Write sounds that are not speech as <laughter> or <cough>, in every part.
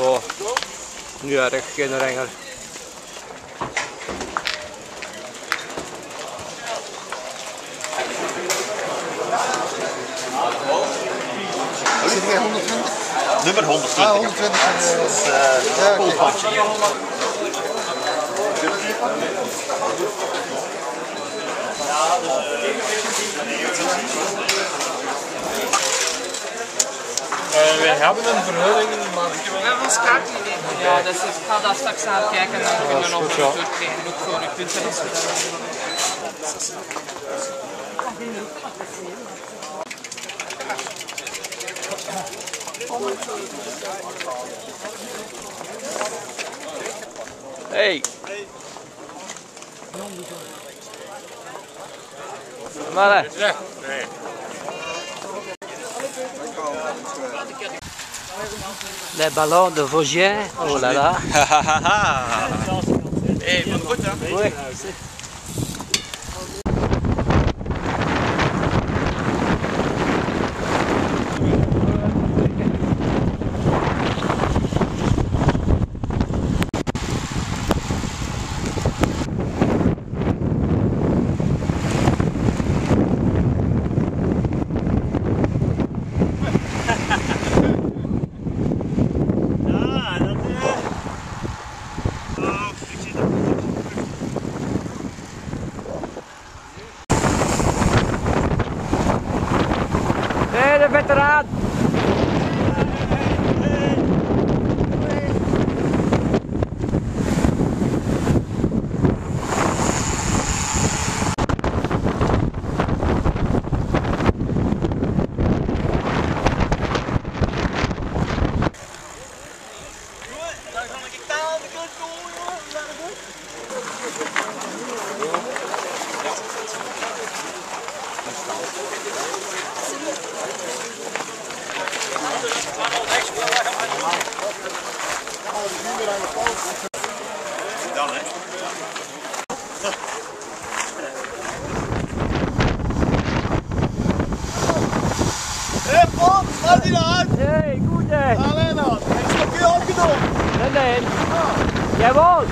Oh, niet erg, geen renger. Zit jij 120? Nummer 120. Ah, 120. Dat is eh, eh Ja, polsbandje. Eh, wij hebben een verhuring, maar We hebben ons kaart niet. Ja, dus ik ga dat straks aan kijken en dan kunnen we nog een tour krijgen. Ook voor uw punten als we dat. Hey. Maar hè. Les ballons de Vosgien, oh là là. Hé, van goed hè? Oui. Hé, de veteraan. Dan ga ik daar aan de kant komen, jongen. Dan hè. Hé, Paul, laat die nou uit! Hey, goed hè. Alleen dan, ik heb je opgenomen. Nee, nee. Jawohl.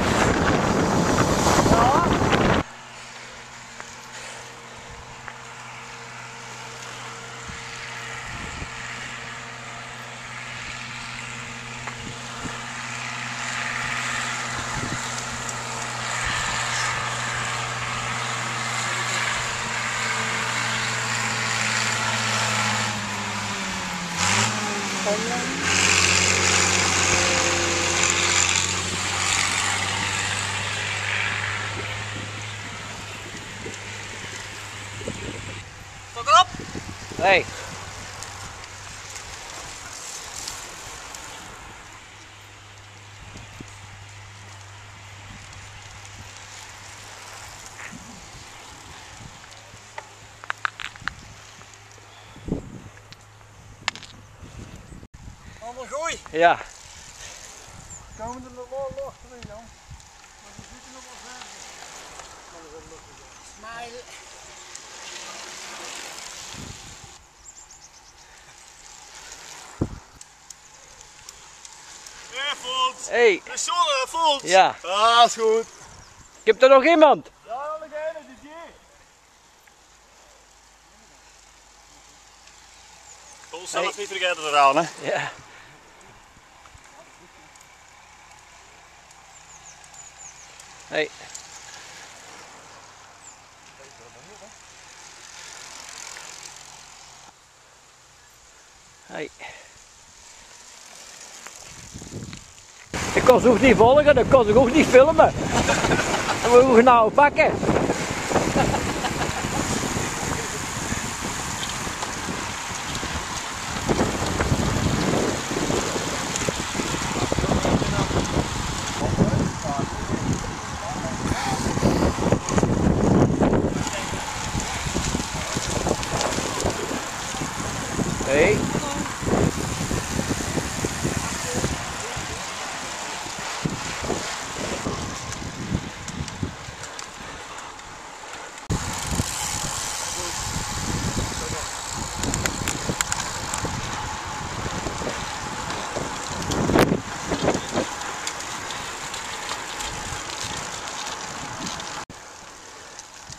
Hey. Allemaal gooi. Ja. Komen er nog wel lochten in? Maar zitten nog wel verder. Hé, Fons. Hey. De zon, hè, Fons. Ja. Ah, is goed. Ik heb er nog iemand. Ja, nog een, die zie. Fons zelf niet vergeten te halen, hè. Ja. Hey. Hey. Kon ze ook niet volgen, ik kon ook niet filmen. En we moeten nou pakken. Hey.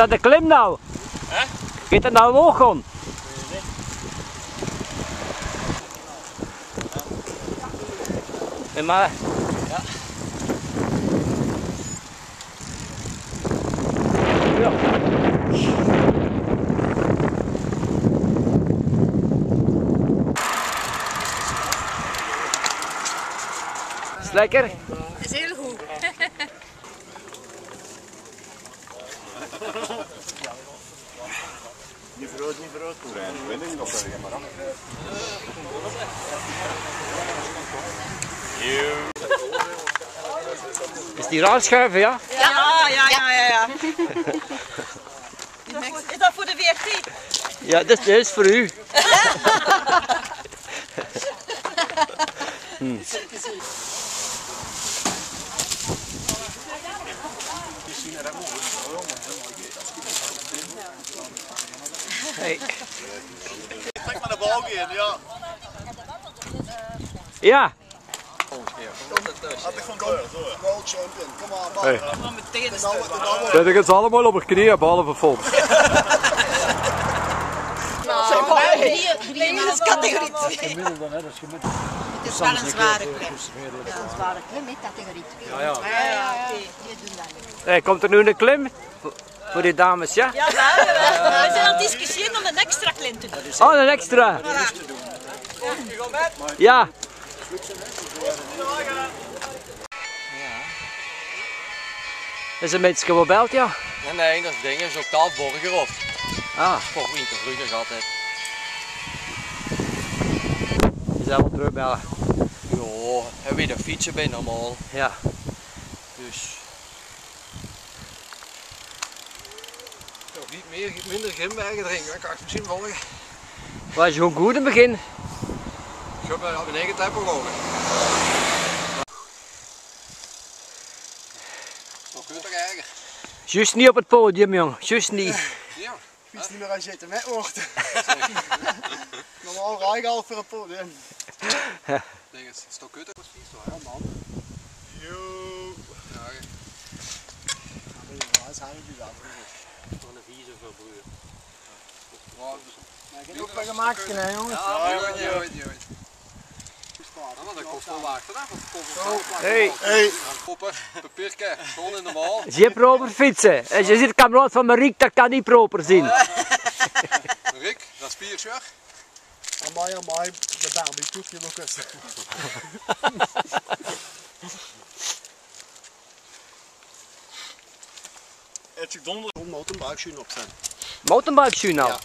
dat de klim nou? Hè? Gaat dat nou omhoog gaan? Nee, maar... Ja. Ja. Is lekker? is heel goed. Verrood, niet. Koerijn, ik weet niet of dat maar af. Is die raar schuiven, ja? Ja, ja, ja, ja. ja. Is dat voor de VRT? Ja, dit is voor u. <laughs> Hm. Hey. Trek maar de bal in, ja. Ja, Had ik door. World champion, kom aan, man. Hey. Gewoon Zet ik het allemaal op een knieën, behalve Fons. <laughs> Nee, dat is categorie 2. Het is wel een zware klim. Ja, een zware klim met categorie 2. Ja, ja. ja, ja, oké. Die doen dat niet. Hey, komt er nu een klim? Voor- die dames, ja? Ja, daar, we zijn aan het discussiëren om een extra klim te doen. Oh, een extra. Ja. Is een beetje gebeld, ja? Nee, nee, dat ding is ook taalborger op. Ah, Voor winter vroeger altijd. je zou wel terugbellen. Ja, en weer de fietsen bij normaal. Ja. Dus Niet meer, minder grimbergen drinken, dan kan ik het misschien volgen. Was je gewoon goed in het begin? ik heb wel mijn eigen tempo gelopen. Nog kunt toch erger. Juist niet op het podium, jong. Juist niet. Ja. Fiets niet meer aan zitten met wordt. <laughs> <laughs> Normaal rij ik al voor een podium. Is, het is toch kut op het fiets hoor, hè, man. Yo. Ja, Dat eigenlijk niet dat. van een vieze verbruur. Ik heb ook wel gemaakt, hè, jongens. Ja, weet, je weet. Ja, dat kost wel water, hè? Want het kost wel Hey. Hey. Koppen, papierke, gewoon in de maal. Je proper fietsen? Als je ziet kameraad van Mariek, dat kan niet proper zien. Rick, dat is spiersjug. Amai, amai, de barbecue, Lucas. Het is donder om mountainbikeschoen op zijn. Mountainbike shoe nou? Ja.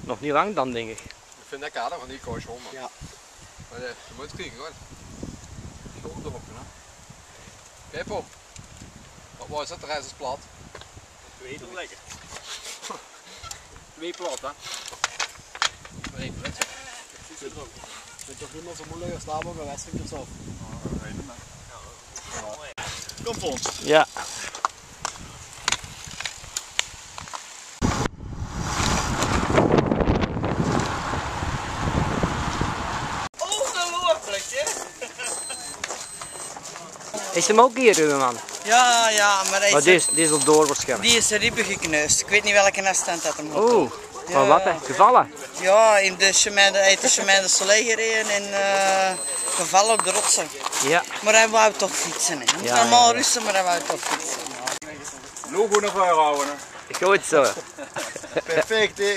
Nog niet lang dan, denk ik. Ik vind dat kader van die koos gewoon, man. Ja. Maar eh, je moet kriegen, hoor. Schoen erop, hè. Op. Wat was het? De rest is plat. Twee doen lekker. Twee plat, hè. Maar één plat. Het is toch helemaal zo moeilijk als daar ook een wedstrijd of zo. Kom Fons. Ja. Ongelooflijk, hè? Is hem ook hier, uw man? Ja, ja, maar hij Maar is, die is, die is al door waarschijnlijk. die is de ribben gekneusd. Ik weet niet welke afstand dat hem had. Oeh, maar wat hè? Gevallen? Ja, in de chemin, de chemin de soleil gereden en eh, gevallen op de rotsen. Ja. Maar hij wou toch fietsen, hè. Ja, normaal ja, rusten, maar hij wou toch fietsen. Logo naar voren houden. Goed zo. <laughs> Perfect, hè.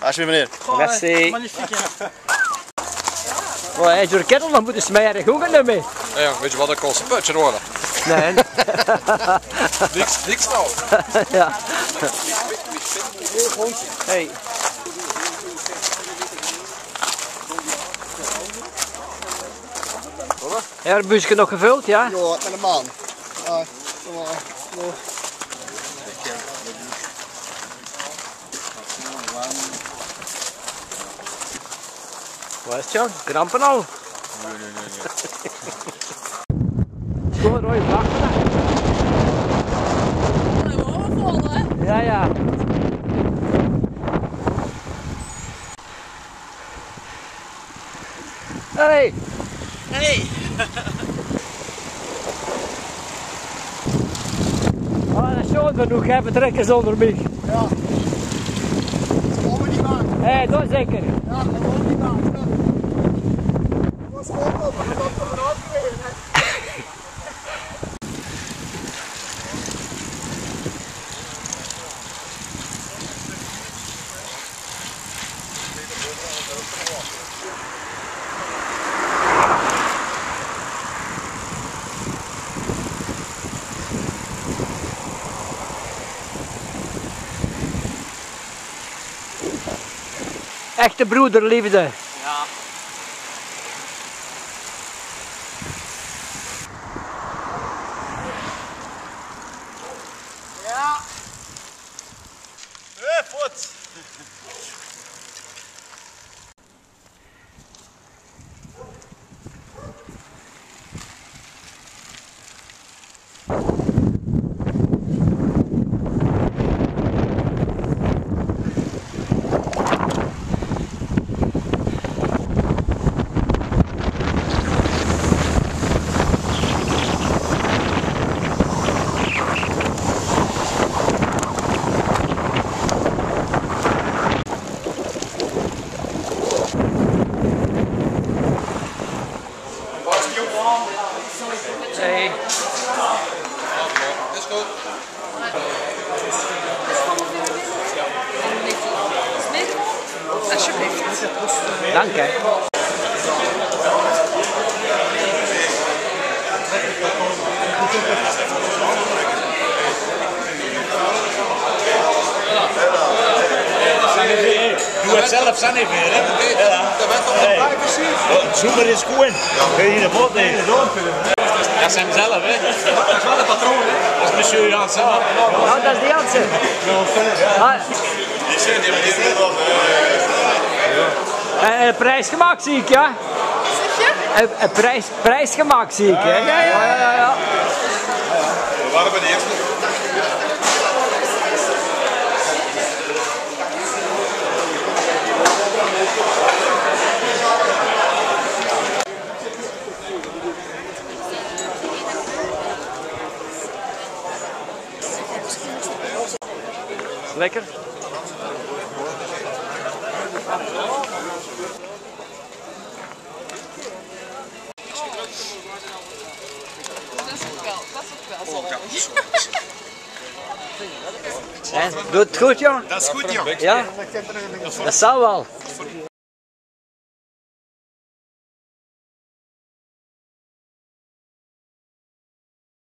Alsjeblieft meneer. Merci. Magnifiek, hè. Oh, hij is door de kettel nog moeten smeren. Hoe gaat het mee? Ja, weet je wat dat kost? Een putje worden. Nee. <laughs> Niks, niks nou. <laughs> ja. Hey. Ja, de busje nog gevuld, ja? Ja, met een man. Ah, kom maar. Nog. Wat is het, Jan? Krampen al? Nee, nee, nee. nee. <laughs> Gewoon rode hè? Ja, ja. Hey, Hey. oh, dat is zo genoeg, hè, betrekken zonder mij. Ja. Dat gaan we niet maken. Hé, hey, dat zeker. Ja, dat gaan we niet maken. Dat was gewoon op, dat was er Echte broederliefde. Doe het zelf, zijn niet meer, hè? Ja. De wet op de Hey. privacy. Zoek maar eens goed. Kun je hier de foto nemen? Dat zijn hem zelf, hè? Dat is wel een patroon, hè? Dat is monsieur Jansen. Nou, dat is die Jansen. Die zijn die hebben dit net al. en een prijs gemaakt zie ik, ja? Zeg je? Een, een prijs, prijs gemaakt zie ik, hè? Ja, ja, ja. ja. We waren bij de eerste. Lekker. Dat is ook wel, dat is ook wel zo. En, doet het goed, jongen? Dat is goed, joh. Ja? Dat zal wel.